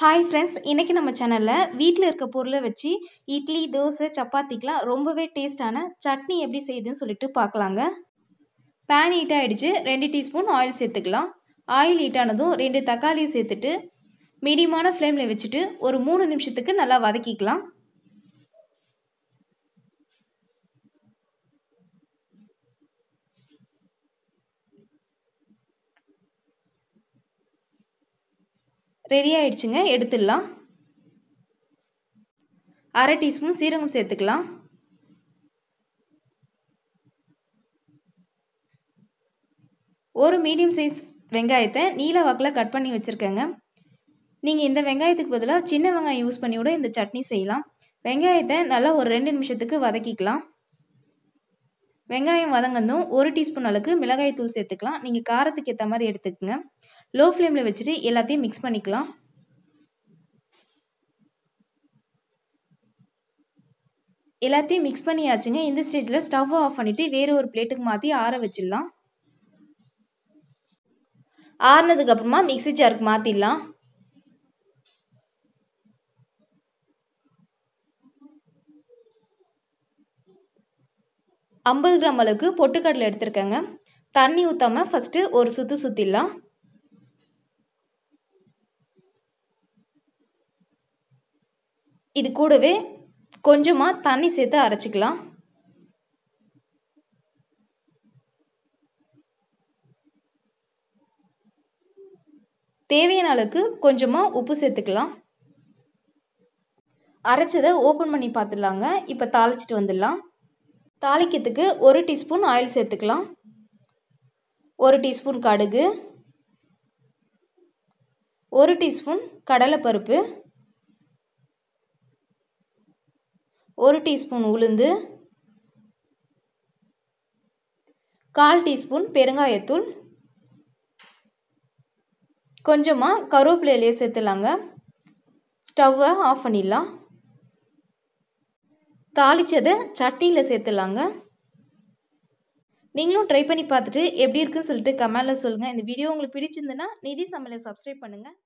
Hi friends இன்றைக்கி நம்ம சேனலில் வீட்டில் இருக்க பொருளை வச்சு இட்லி தோசை சப்பாத்திக்கெலாம் ரொம்பவே டேஸ்டான சட்னி எப்படி செய்யுதுன்னு சொல்லிட்டு பார்க்கலாங்க. பேன் ஹீட் ஆகிடுச்சு ரெண்டு டீஸ்பூன் ஆயில் சேர்த்துக்கலாம். ஆயில் ஹீட் ஆனதும் ரெண்டு தக்காளியை சேர்த்துட்டு மீடியமான ஃப்ளேமில் வச்சுட்டு ஒரு மூணு நிமிஷத்துக்கு நல்லா வதக்கிக்கலாம். ரெடி ஆயிடுச்சுங்க எடுத்துடலாம். அரை டீஸ்பூன் சீரகம் சேர்த்துக்கலாம். ஒரு மீடியம் சைஸ் வெங்காயத்தை நீல வாக்கில் கட் பண்ணி வச்சுருக்கேங்க. நீங்கள் இந்த வெங்காயத்துக்கு பதிலாக சின்ன வெங்காயம் யூஸ் பண்ணி கூட இந்த சட்னி செய்யலாம். வெங்காயத்தை நல்லா ஒரு ரெண்டு நிமிஷத்துக்கு வதக்கிக்கலாம். வெங்காயம் வதங்கந்தும் ஒரு டீஸ்பூன் அளவுக்கு மிளகாய் தூள் சேர்த்துக்கலாம். நீங்கள் காரத்துக்கு ஏற்ற மாதிரி எடுத்துக்கோங்க. லோ ஃப்ளேமில் வச்சுட்டு எல்லாத்தையும் மிக்ஸ் பண்ணிக்கலாம். எல்லாத்தையும் மிக்ஸ் பண்ணியாச்சுங்க. இந்த ஸ்டேஜில் ஸ்டவ் ஆஃப் பண்ணிவிட்டு வேறு ஒரு பிளேட்டுக்கு மாற்றி ஆற வச்சிடலாம். ஆறுனதுக்கப்புறமா மிக்சி ஜாருக்கு மாற்றிடலாம் ஐம்பது கிராம் அளவுக்கு பொட்டுக்கடலை எடுத்திருக்கேங்க. தண்ணி ஊற்றாமல் ஃபஸ்ட்டு ஒரு சுற்று சுற்றிடலாம் இது கூடவே கொஞ்சமாக தண்ணி சேர்த்து அரைச்சிக்கலாம். தேவையான அளவுக்கு கொஞ்சமாக உப்பு சேர்த்துக்கலாம். அரைச்சதை ஓப்பன் பண்ணி பார்த்துடலாங்க. இப்போ தாளிச்சிட்டு வந்துடலாம். தாளிக்கிறதுக்கு ஒரு டீஸ்பூன் ஆயில் சேர்த்துக்கலாம். ஒரு டீஸ்பூன் கடுகு. ஒரு டீஸ்பூன் கடலைப்பருப்பு. ஒரு டீஸ்பூன் உளுந்து கால் டீஸ்பூன் பெருங்காயத்தூள் கொஞ்சமாக கருவேப்பிலையிலே சேர்த்துலாங்க. ஸ்டவ்வை ஆஃப் பண்ணிடலாம். தாளித்ததை சட்னியில் சேர்த்துலாங்க. நீங்களும் ட்ரை பண்ணி பார்த்துட்டு எப்படி இருக்குன்னு சொல்லிட்டு கமெண்டில் சொல்லுங்கள் இந்த வீடியோ உங்களுக்கு பிடிச்சிருந்துன்னா நிதி சமையலை சப்ஸ்கிரைப் பண்ணுங்கள்